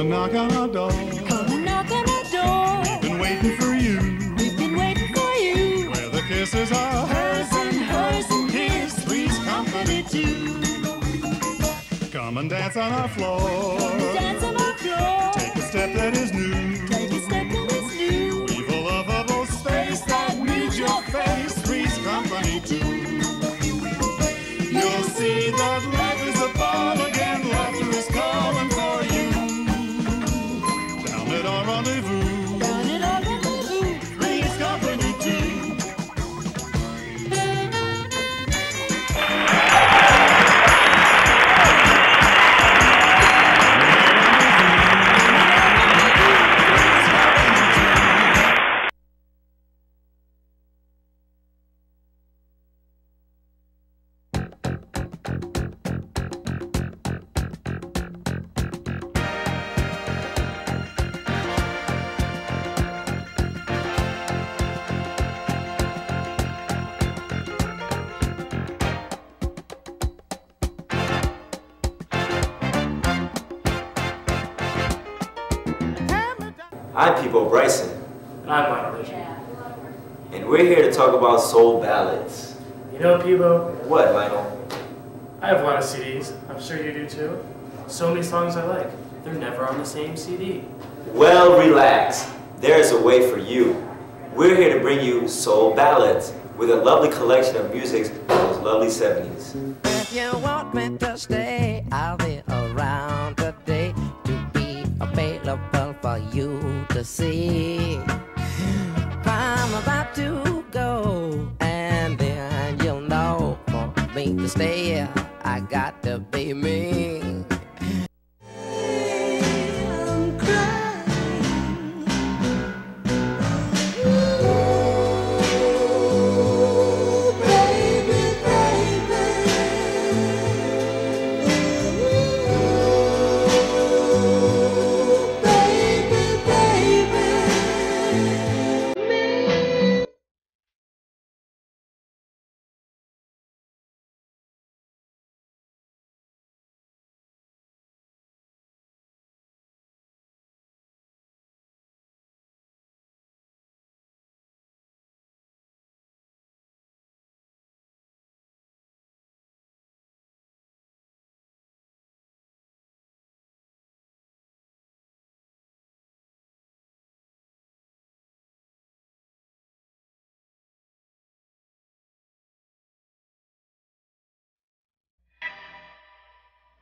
and knock on our door. Come and knock on our door. We've been waiting for you. We've been waiting for you. Where the kisses are Hers and hers and his. Three's company too. Come and dance on our floor. Dance on our floor. Take a step that is new. Take a step that is new. We've a lovable space that needs your face. Three's company too. You'll see that I'm Peabo Bryson, And I'm Lionel Richie. and we're here to talk about soul ballads. You know, Peabo, What, Lionel? I have a lot of CDs. I'm sure you do too. So many songs I like. They're never on the same CD. Well, relax. There is a way for you. We're here to bring you soul ballads with a lovely collection of music from those lovely 70s. If you want me to stay, I'll be around today to be available for you to see.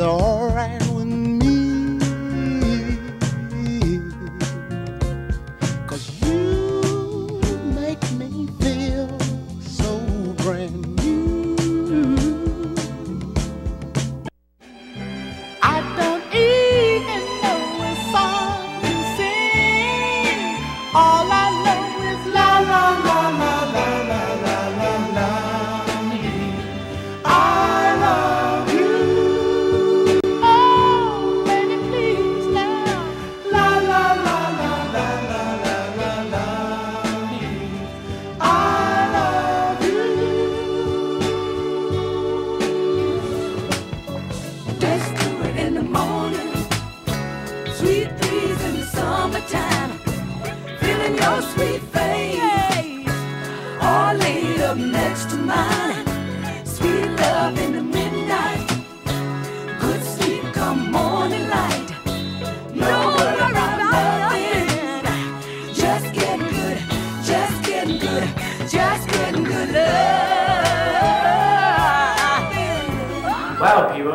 all sweet face. All laid up next to mine. Sweet love in the midnight. Good sleep come morning light. No worry about nothing. Just getting good. Just getting good. Just getting good love. Wow, Peabo,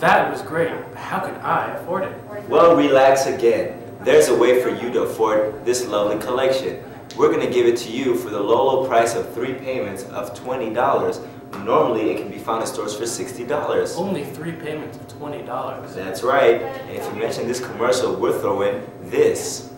that was great. How could I afford it? Well, relax again there's a way for you to afford this lovely collection. We're going to give it to you for the low, low price of three payments of $20. Normally, it can be found in stores for $60. Only three payments of $20. That's right. And if you mention this commercial, we're throwing this.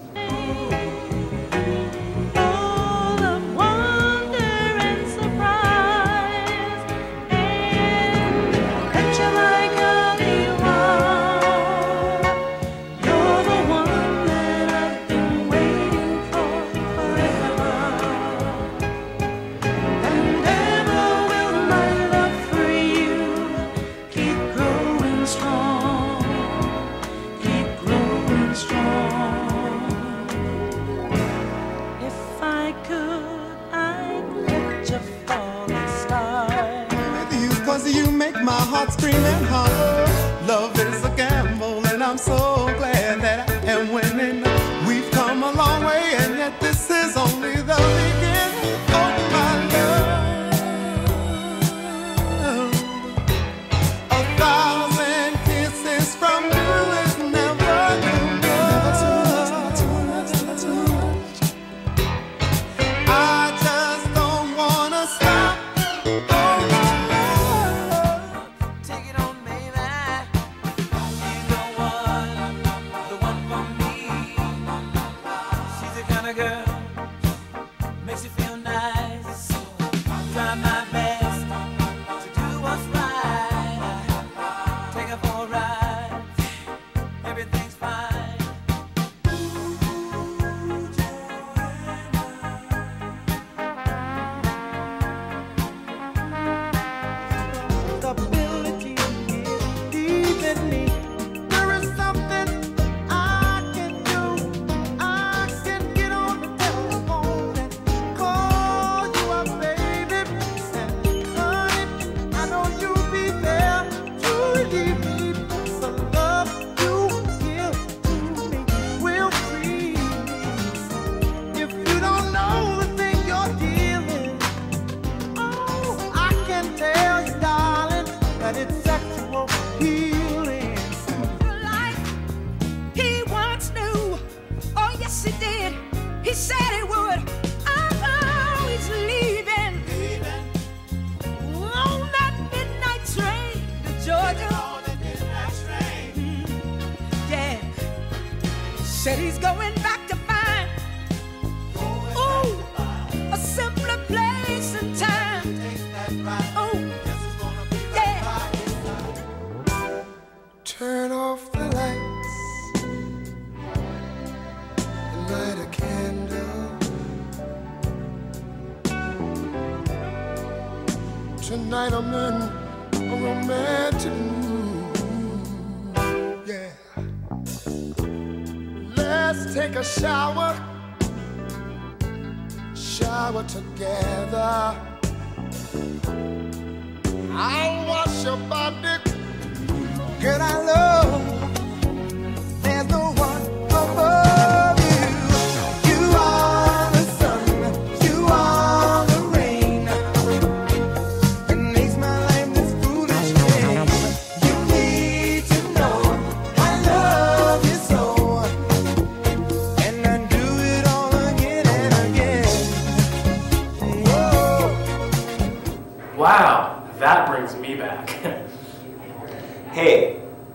take a shower, shower together. I'll wash your body, girl. I love.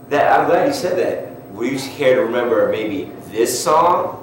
that I'm glad you said that. We you care to remember maybe this song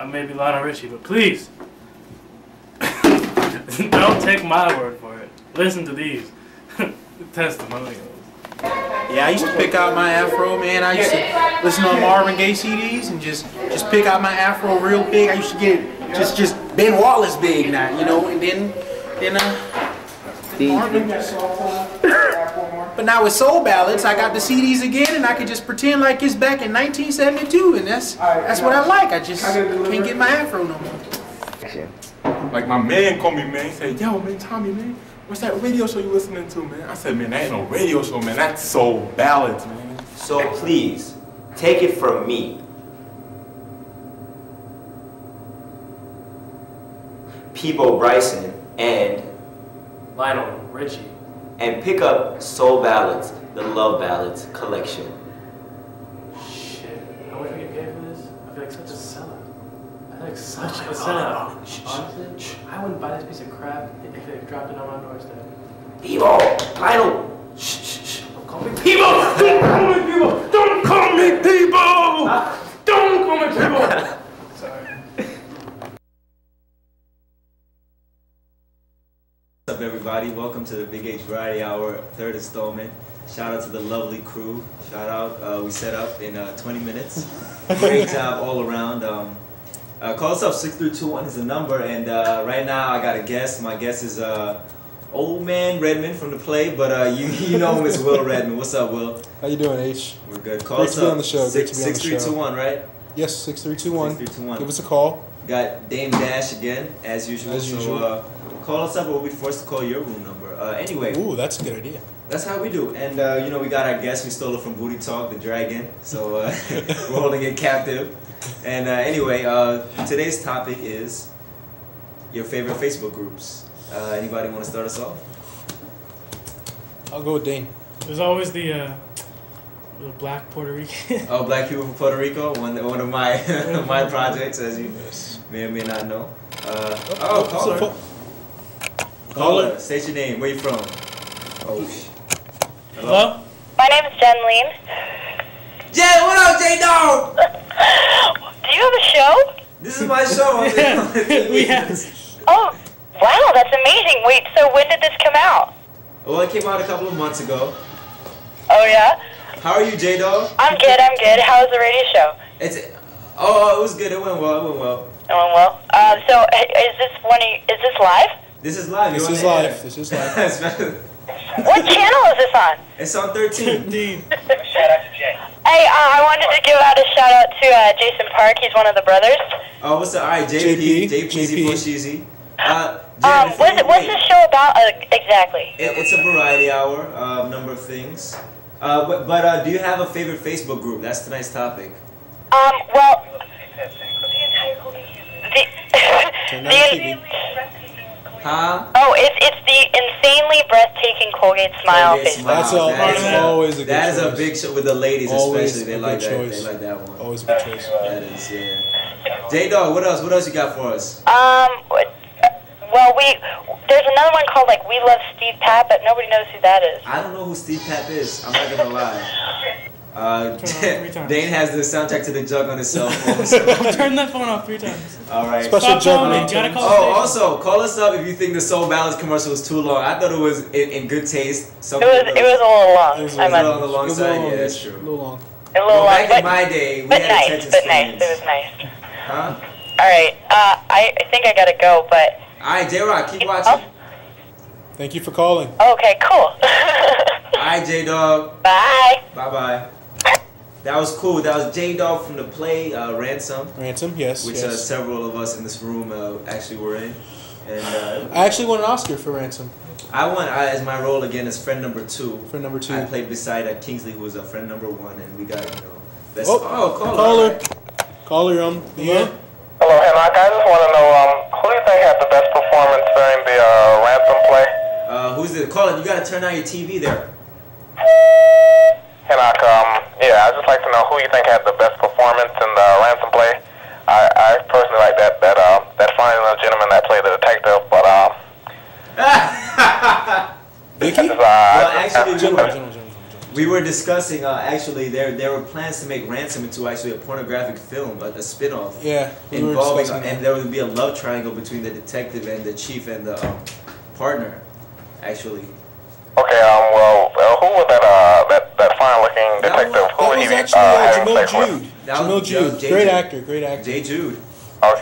I may be Lionel Richie, but please, don't take my word for it. Listen to these testimonials. Yeah, I used to pick out my afro, man. I used to listen to Marvin Gaye CDs and just just pick out my afro real big. I used to get it just just Ben Wallace big now, you know, and then then uh Marvin just But now with soul ballads, I got the CDs again, and I can just pretend like it's back in 1972, and that's that's what I like. I just can't get my afro no more. Like my man called me, man. He said, "Yo, man, Tommy, man, what's that radio show you listening to, man?" I said, "Man, that ain't no radio show, man. That's soul ballads, man." So please, take it from me. Peabo Bryson and Lionel Richie. And pick up Soul Ballads, the Love Ballads collection. Shit. How much we get paid for this? I feel like such a sellout. I feel like such a sellout. Honestly, I wouldn't buy this piece of crap if it dropped it on my doorstep. Peabo, Lionel, Shh, shh, shh. Don't call me Peabo! Don't call me Peabo! Don't call me Peabo! Don't call me Peabo! everybody? Welcome to the Big H Variety Hour, third installment. Shout out to the lovely crew. Shout out. Uh, we set up in uh, 20 minutes. Great job all around. Um, uh, call us up 6321 is the number, and uh, right now I got a guest. My guest is uh, Old Man Redmond from the play, but uh, you you know him as Will Redmond. What's up, Will? How you doing, H? We're good. Call Great us to be up. on the show. Six, to be on the show. 6321, right? Yes, six three two one. 6321. Give us a call. Got Dane Dash again, as usual. As so, usual. Uh, call us up, or we'll be forced to call your room number. Uh, anyway. Ooh, that's a good idea. That's how we do. And uh, you know, we got our guest. We stole it from Booty Talk, the dragon. So uh, we're holding it captive. And uh, anyway, uh, today's topic is your favorite Facebook groups. Uh, anybody want to start us off? I'll go with Dane. There's always the, uh, the black Puerto Rican. Oh, Black people from Puerto Rico, one one of my my projects, as you Yes. may or may not know. Uh, oh, caller, So- caller, state your name. Where you from? Oh, sh- Hello? My name is Jen Lean. Jay, what up, J Dog? Do you have a show? This is my show. we have. Oh, wow, that's amazing. Wait, so when did this come out? Well, it came out a couple of months ago. Oh, yeah? How are you, J Dog? I'm good, I'm good. How was the radio show? It's oh, it was good. It went well. It went well. Going well. Uh, so, is this one? Of you, is this live? This is live. This You're on is the air. live. This is live. What channel is this on? it's on 13. Indeed. Hey, uh, I wanted to give out a shout out to uh, Jason Park. He's one of the brothers. Oh, what's the all right? JP, JP, JPZ JP. for Uh, Jen, Um, what's, you- what's wait, the show about uh, exactly? it, it's a variety hour, uh, number of things. Uh, but but uh, do you have a favorite Facebook group? That's tonight's topic. Um, well, the, Turn down the the TV. Huh? oh, it's it's the insanely breathtaking Colgate Smile Colgate Facebook. That's Smile. all- That is that's a- always a good choice. That is a big show with the ladies, Always especially. They a like good that. choice. They like that one. Always a good choice. That is yeah. J Dog, what else? What else you got for us? Um, well, we there's another one called like We Love Steve Pat, but nobody knows who that is. I don't know who Steve Pap is. I'm not gonna lie. Uh, Turn it on three times. Dane has the soundtrack to the jug on his cell phone. so- Turn that phone off three times. All right. Special Stop calling me. judgment. You gotta call Oh, also call us up if you think the Soul Ballads commercial was too long. I thought it was in, in good taste. Some It was it was a little long. It was I a Is it must, on the long a side? little Yeah, long, that's H. true. A little long. a little Well, long, back but, in my day, we but had nice, attention but nice. It was nice. Huh? All right, uh, I, I think I gotta go, but All right, J Rock, keep watching. Thank you for calling. okay, cool. All right, J Dog. Bye. Bye bye. That was cool. That was J Dog from the play uh, Ransom, Ransom, yes, which uh, several of us in this room uh, actually were in. And uh, I actually won an Oscar for Ransom I won uh, as my role again as friend number two. Friend number two. I played beside uh, Kingsley, who was a friend number one, and we got you know. Best, Oh, oh, caller. caller. Caller on the air. Hello, Henlock. I just want to know um, who do you think had the best performance during the uh, ransom play? Uh, who's the caller? You gotta turn on your TV there. Henlock, um, yeah, I'd just like to know who you think had the best performance in the ransom play. I, I personally like that that uh, that fine little gentleman that played the detective, but um, Vicky? just, uh, Well, I just- actually, we General, were, we discussing uh, actually there there were plans to make Ransom into actually a pornographic film, a, a spin-off. Yeah, we involving discussing and there would be a love triangle between the detective and the chief and the um, partner, actually. Okay, um, well, uh, who was that, uh, that, that fine-looking detective? who That was was actually uh, uh, Jamil? Jude. Jamil was Jude, great Jude. actor, great actor. Jay Jude.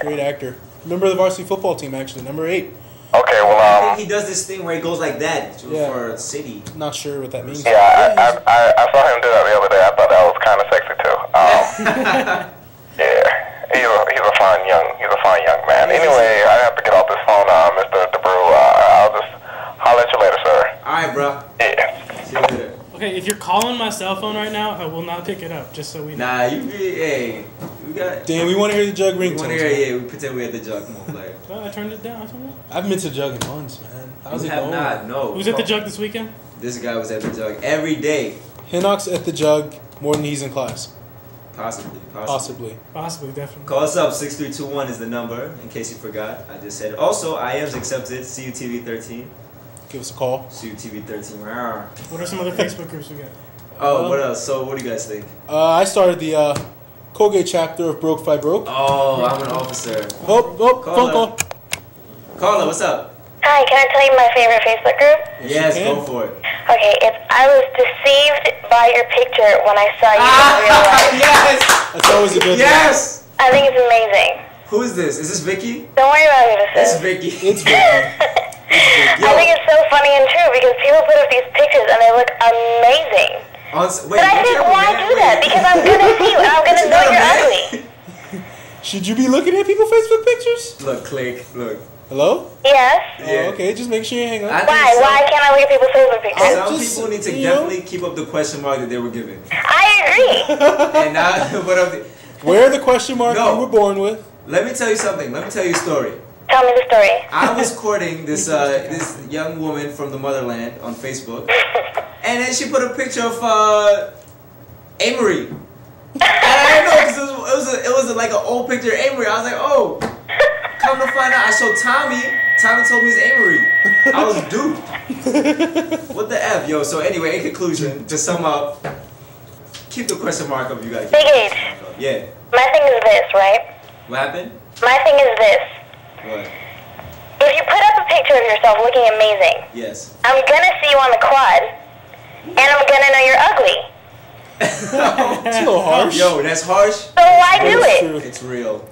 Great actor. Member of the varsity football team, actually, number eight. Okay, well, I um, think he does this thing where he goes like that Yeah. for a city. Not sure what that means. yeah, I, I, I, I saw him do that the other day. I thought that was kind of sexy, too. Um, yeah, he's a, he's a fine young, he's a fine young man. Anyway, I have to get off this phone, uh, Mr. DeBrew. Uh, I'll just holler at you later, sir. All right, bro. Yeah. See you later. Okay, if you're calling my cell phone right now, I will not pick it up. Just so we know. Nah, you be hey, we got. Damn, we want to hear the jug We ringtones. want to hear? Yeah, we pretend we had the jug. Come on, play. Well, I turned it down. I turned it down. I haven't been to the jug in months, man. How's you it have going? not. No. Who's at the jug this weekend? This guy was at the jug every day. Hinox at the jug more than he's in class. Possibly. Possibly. Possibly. Possibly, definitely. Call us up. Six three two one is the number. In case you forgot, I just said. it. Also, I am's accepted. CUTV thirteen. Give us a call. CUTV thirteen. Rawr. What are some other Facebook groups we got? Oh, Um, what else? So, what do you guys think? Uh, I started the uh, Colgate chapter of Broke Fight Broke. Oh, I'm an officer. Oh, oh, phone Caller. call. Carla, what's up? Hi, can I tell you my favorite Facebook group? Yes, go for it. Okay, it's I was deceived by your picture when I saw you in real life. yes. That's always a good Yes. I think it's amazing. Who is this? Is this Vicky? Don't worry about who this It's is. Vicky. It's Vicky. I think it's so funny and true because people put up these pictures and they look amazing. On, wait, But I don't think tell why do that? Because I'm gonna see you and I'm gonna know down, you're ugly. Should you be looking at people's Facebook pictures? Look, click. Look. Hello? Yes. Oh, okay, just make sure you hang I up. think Why? some- Why can't I look at people's Facebook pictures? Some Just, people need to you know. definitely keep up the question mark that they were given. I agree. And now, what of the, Wear the question mark No. you were born with. let me tell you something. Let me tell you a story. Tell me the story. I was courting this uh, this young woman from the motherland on Facebook, and then she put a picture of uh, Amory. And I didn't know because it was, it was, a, it was a, like an old picture of Amory. I was like, oh. Come to find out, I showed Tommy. Tommy told me it's Amory. I was duped. what the f, yo? So anyway, in conclusion, to sum up, keep the question mark up. You guys. Big H. Yeah. My thing is this, right? What happened? My thing is this. What? If you put up a picture of yourself looking amazing, Yes. I'm gonna see you on the quad, and I'm gonna know you're ugly. It's a little harsh. Yo, that's harsh. So why do It's it? true. It's real.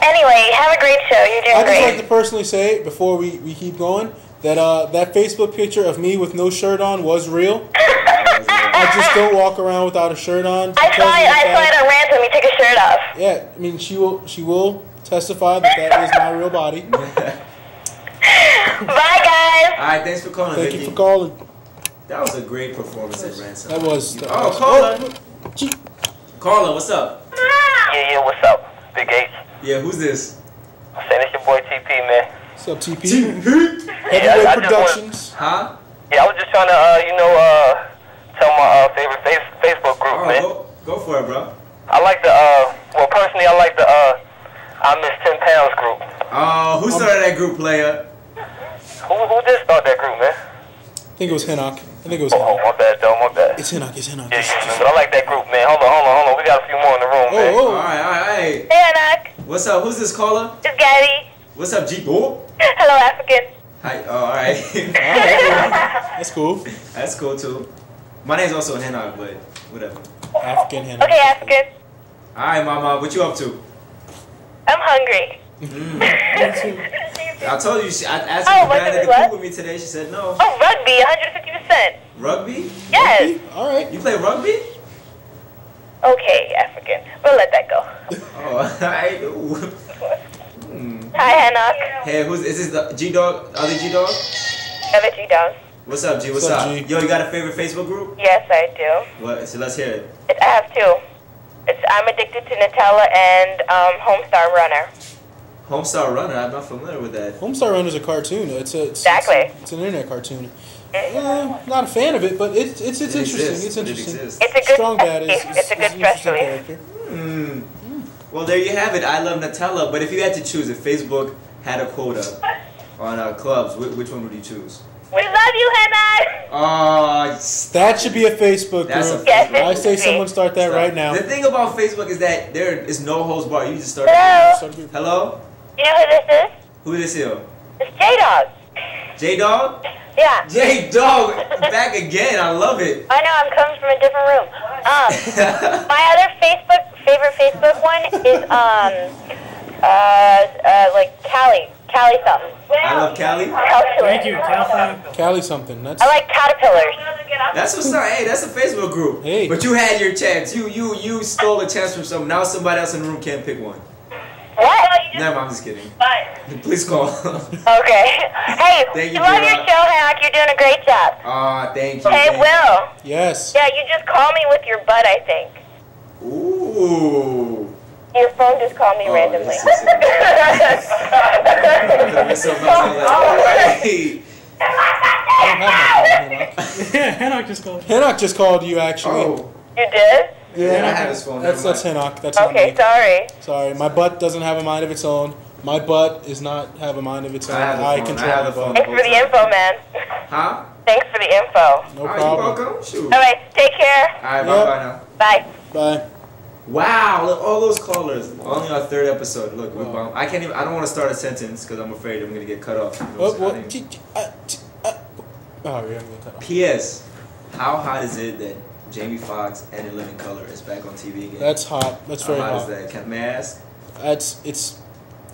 Anyway, have a great show. You're doing I just like to personally say before we, we keep going that uh, that Facebook picture of me with no shirt on was real. I just don't walk around without a shirt on. I because saw it. I saw it on Ransom. You took a shirt off. Yeah, I mean she will she will testify that that is my real body. Bye, guys. All right, thanks for calling, Thank Vicky. you for calling. That was a great performance at Ransom. That was. That Oh, was caller. Gee, Caller, what's up? Yeah, yeah, what's up? Big H. Yeah, who's this? Saying it's your boy TP, man. What's up, TP? Yeah, I- Heavyweight I just Productions. Huh? Yeah, I was just trying to, uh, you know, uh, tell my uh, favorite face- Facebook group, Oh, man. go, go for it, bro. I like the, uh, well, personally, I like the, uh, I Miss 10 Pounds group. Oh, who started that group, player? Who, who did start that group, man? I think it was Henok. I think it was Oh, Henok. my bad, though, my bad. It's Henok. It's Henok. Yeah, yeah, but I like that group, man. Hold on, hold on, hold on. We got a few more in the room, oh, man. Oh, All right, all right, hey. Hey, Anak. What's up? Who's this caller? It's Gabby. What's up, G Bo? Hello, African. Hi. Oh, all right. That's cool. That's cool too. My name's also Henok, but whatever. African Henok. Okay, African. All right, Mama, what you up to? I'm hungry. I told you. She, I asked Oh, her to what go to the what? with me today. She said no. Oh, rugby, 150%. Rugby? Yes. All right. You play rugby? Okay, African. We'll let that go. Oh, all right. Ooh. Hmm. Hi, Anak. Hey, who's is this? The G Dog? Other G Dog? I'm a G-Dog. What's up, G? What's, What's up, up? G? Yo, you got a favorite Facebook group? Yes, I do. What? So let's hear it. It, I have two. It's I'm addicted to Nutella and um, Homestar Runner. Homestar Runner. I'm not familiar with that. Homestar Runner is a cartoon. It's a it's, Exactly. It's, it's an internet cartoon. Uh, not a fan of it, but it's it's it's It interesting. exists. It's It interesting. exists. It's a good Strong Bad is, is, It's a good is an stress interesting relief. character. Hmm. Well, there you have it. I love Nutella. But if you had to choose, if Facebook had a quota on uh, clubs, which one would you choose? We love you, Hannah. Oh, That should be a Facebook That's a group. Yes, it I say someone start that right now. The thing about Facebook is that there is no holds bar. You just start. Hello. Start a group. Hello. You know who this is? Who this here? It's J Dog. J Dog. Yeah. J Dog back again. I love it. I know. I'm coming from a different room. Um, my other Facebook favorite Facebook one is um uh uh like Callie Callie something. I love Cali. Thank you, Callie. Cali something. That's I like caterpillars. That's what's up. Hey, that's a Facebook group. Hey. But you had your chance. You you you stole a chance from someone. Now somebody else in the room can't pick one. What? Never, I'm just kidding. But Please call. Okay. Hey, Thank you, love your show, Hank. You're doing a great job. Ah, thank you. Hey, thank Will. yes. Yeah, you just call me with your butt, I think. Ooh. Your phone just called me Oh, randomly. this is- I could've missed something else. I was like, hey. I don't have my phone, Yeah, Hanok just called. Hanok. Hanok just called you actually. Oh. you did? Yeah, I have his phone. That's never that's mind. Hanok. That's not Okay, me. sorry. Sorry, my butt doesn't have a mind of its own. My butt is not have a mind of its own. I have I phone. control I have the phone. butt. Thanks for the info, man. Huh? Thanks for the info. No you're problem. welcome. Shoot. All right, take care. All right, Yep. bye bye now. Bye. Bye. Wow, look, all those callers. Only our third episode. Look, we're Wow. I can't even. I don't want to start a sentence because I'm afraid I'm gonna get cut off. You know, What? Uh, uh, Oh, yeah, I'm cut off. P.S. How hot is it that Jamie Foxx and In Living Color is back on TV again? That's hot. That's very hot, How hot. is that? Can may I ask? That's it's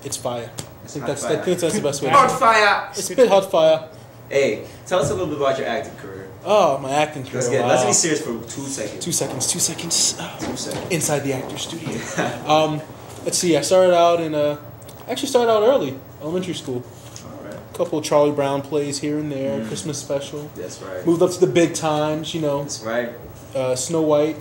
it's fire. I think that's fire. I think that's the best way. Hot fire! It's a bit hot fire. Hey, tell us a little bit about your acting career. Oh, my acting career. Let's get. wow. Let's be serious for two seconds. Two seconds. Two seconds. Two seconds. Inside the actor studio. um, let's see. I started out in uh, actually started out early, elementary school. All right. A couple Charlie Brown plays here and there, Mm. Christmas special. That's right. Moved up to the big times, you know. That's right. Uh, Snow White.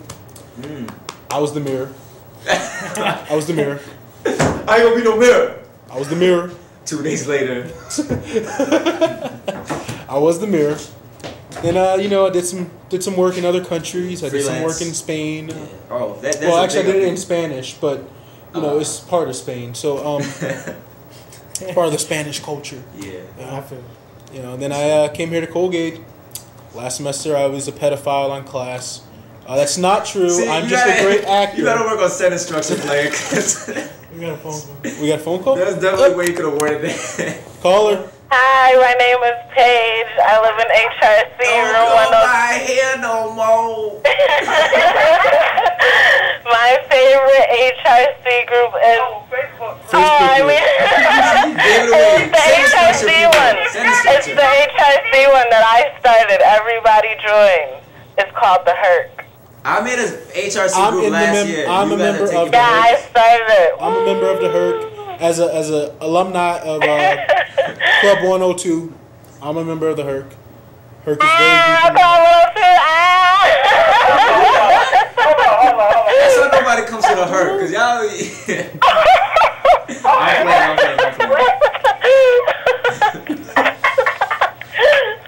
Mm. I was the mirror. I was the mirror. I ain't gonna be no mirror. I was the mirror. Two days later. I was the mirror. Then uh, you know, I did some did some work in other countries. I did some work in Spain. Oh, that, that's well, actually, I did it in. Spanish, but you know, Ah. it's part of Spain, so um, it's part of the Spanish culture. Yeah. I feel. You know, and then I uh, came here to Colgate. Last semester, I was a pedophile on class. Uh, that's not true. See, I'm just gotta- a great actor. You gotta work on sentence structure, player. 'cause We got a phone call. we got a phone call. There's definitely a way you could have worded that. Caller. Hi, my name is Paige. I live in HRC room Don't go 103. by here no more. My favorite HRC group is. Oh, oh, I group. mean, Gave it it's the Send the structure, HRC one. It's the HRC one that I started. Everybody join. It's called the Herc. I made a HRC I'm group in the last mem- year. I'm You a member of the Yeah, back. I started it. I'm a member of the Herc. As a as a alumni of uh, Club 102, I'm a member of the Herc. Herc is Ah, very deep. come on, too. Ah. That's why nobody comes to the hurt, cause y'all. I'm playing, I'm playing, I'm playing.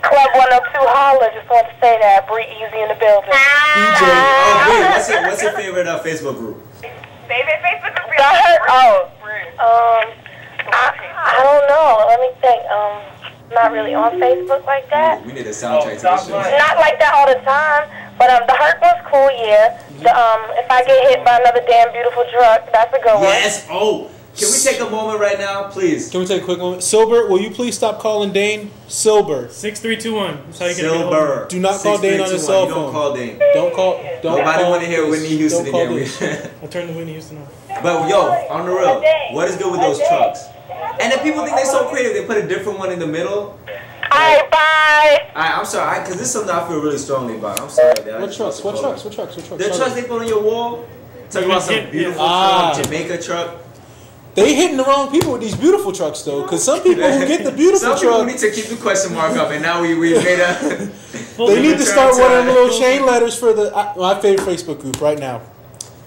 Club 102 Holla, just want to say that. Bree Easy in the building. DJ. Oh, wait, what's your, what's your favorite uh, Facebook group? Favorite Facebook group? The Herc. Oh. Um, I, I don't know. Let me think. Um, not really on Facebook like that. We need a soundtrack to the show. Not like that all the time. But um, the Herc was cool, yeah. The, um, if I get hit by another damn beautiful truck, that's a good one. Yes. Oh, can we take a moment right now, please? Can we take a quick moment? Silber, will you please stop calling Dane Silber? Six three two one. That's how you get a hold. Silver. Do not call Dane on his 6321. cell You don't call Dane. Don't call. Don't Nobody want to hear. Whitney Houston Don't call again. this. I turn the Whitney Houston off. but yo, on the real, what is good with those trucks? And then people think they're so creative. They put a different one in the middle. Alright, bye. I, I'm sorry, because this is something I feel really strongly about. I'm sorry. that I What trucks? What to call trucks? What trucks? What trucks? The trucks they put on your wall. Talk about some beautiful Ah. truck, Jamaica truck. They hitting the wrong people with these beautiful trucks though, because some people who get the beautiful Some people truck, need to keep the question mark up, and now we we made a. they need to start Return one of them little chain letters for the uh, my favorite Facebook group right now.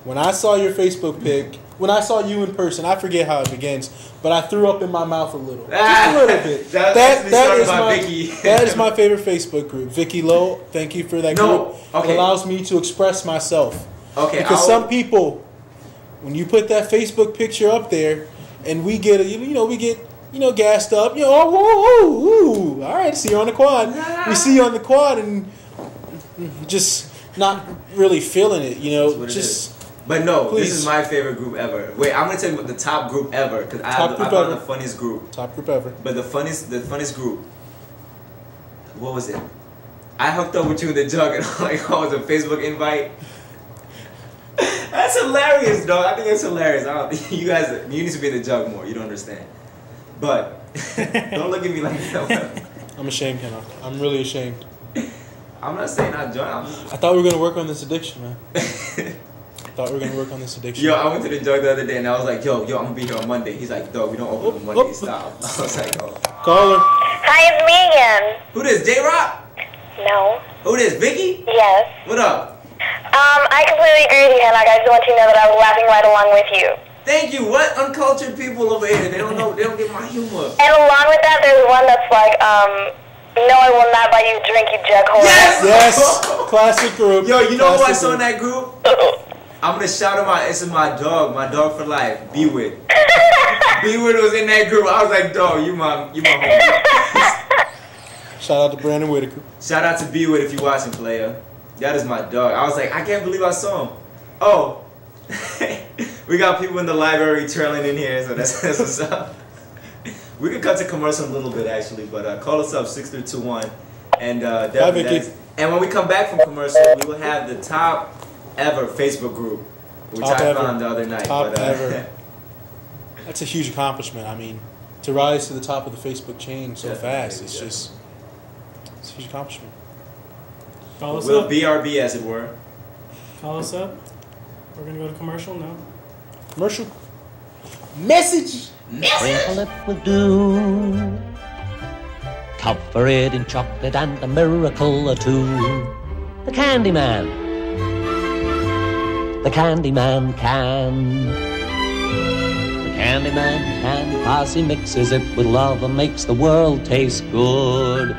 When I saw your Facebook pic, when I saw you in person, I forget how it begins, but I threw up in my mouth a little, just a little bit. That- that that's that started is by my Vicky. that is my favorite Facebook group. Vicky Lowe, thank you for that No, group. okay. It allows me to express myself. Okay, Because I'll- some people, when you put that Facebook picture up there, and we get a, you know we get you know, gassed up. You know, oh, whoa, whoa, whoa. all right, see you on the quad. We see you on the quad and just not really feeling it. You know, what it just But no, Please. this is my favorite group ever. Wait, I'm gonna tell you what the top group ever because I Top have the, I group found ever. the funniest group. top group ever. But the funniest, the funniest group. What was it? I hooked up with you in the jug and like, oh, it was a Facebook invite. That's hilarious, dog. I think it's hilarious. I don't, you guys, you need to be in the jug more. You don't understand. But don't look at me like that. I'm ashamed, Hannah. I'm really ashamed. I'm not saying I join. I'm just, I thought we were gonna work on this addiction, man. I thought we were gonna work on this addiction. yo, I went to the jug the other day and I was like, yo, yo, I'm gonna be here on Monday. He's like, dog, we don't open on Monday. Stop. I was like, oh. Caller. Hi, it's me again. Who this? J Rock? No. Who this? Vicky? Yes. What up? Um, I completely agree with you, Henok. I just want you to know that I was laughing right along with you. Thank you. What uncultured people over here? They don't know. They don't get my humor. And along with that, there's one that's like, um, no, I will not buy you a drink, you jug whore. Yes, classic group. Yo, you know who I Classic saw in that group? I'm gonna shout him out. It's my dog, my dog for life, B Wit. B Wit was in that group. I was like, dog, you my, you my homie. Shout out to Brandon Whitaker. Shout out to B Wit if you watching, player. That is my dog. I was like, I can't believe I saw him. Oh, we got people in the library trailing in here, so that's, that's what's up. We can cut to commercial in a little bit actually, but uh, call us up six three two one, and uh, that's- And when we come back from commercial, we will have the top ever Facebook group, which Top I ever. found the other night. Top but, uh, ever. That's a huge accomplishment. I mean, to rise to the top of the Facebook chain so fast, it's yeah. just it's a huge accomplishment. Call us Will up. BRB as it were. Call us up. We're gonna go to commercial now. Commercial. Message. Sprinkle it with dew. Cover it in chocolate and a miracle or two. The Candyman. The Candyman can. The Candyman can, cause he mixes it with love and makes the world taste good.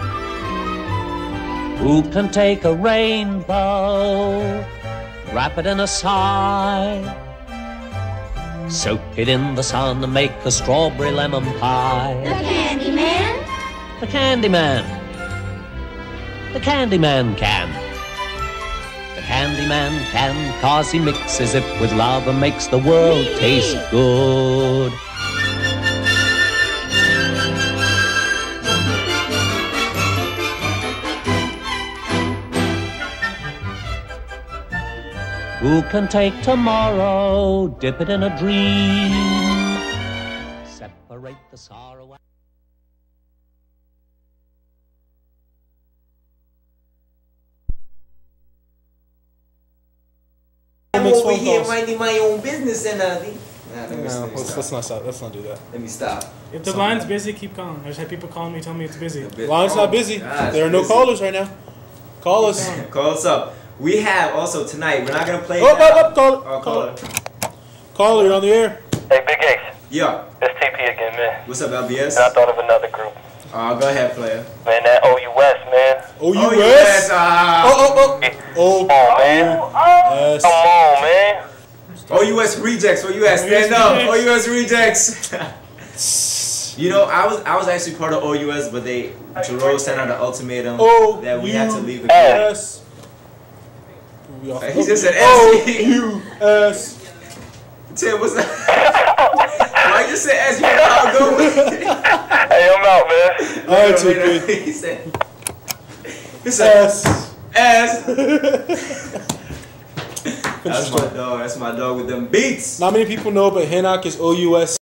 Who can take a rainbow, wrap it in a sigh? Soak it in the sun and make a strawberry lemon pie. The candyman? The Candyman. The Candyman can. The Candyman can, cause he mixes it with love and makes the world taste good. Who can take tomorrow, dip it in a dream, separate the sorrow? I'm Makes over here calls. minding my own business and uh, the- Nah, let me, No, let me let's, stop. let's not stop. Let's not do that. Let me stop. If the line's busy, keep calling. I just had people calling me, telling me it's busy. Line's not busy. there are no callers right now. Call us. Call us up. We have also tonight. We're not gonna play. Oh, now. oh, oh, call, Oh, caller. Caller, you're on the air. Hey, Big Ace. Yeah. It's TP again, man. What's up, LBS? I thought of another group. Oh, go ahead, player. Man, that OUS, man. Oh, Oh, yes. Uh, Oh, oh, oh. Oh, Come on, man. yes. Come on, man. OUS rejects. OUS stand up. OUS rejects. you know, I was I was actually part of OUS, but they Jerome sent out an ultimatum Oh, that we you, had to leave the yes. We off- He just said Oh, S. you, S. Tim, what's that? Why you say S? You know how I go with it. Hey, I'm out, man. All right, TP. He said. He said S. S. That's my dog. That's my dog with them beats. Not many people know, but Hanok is OUS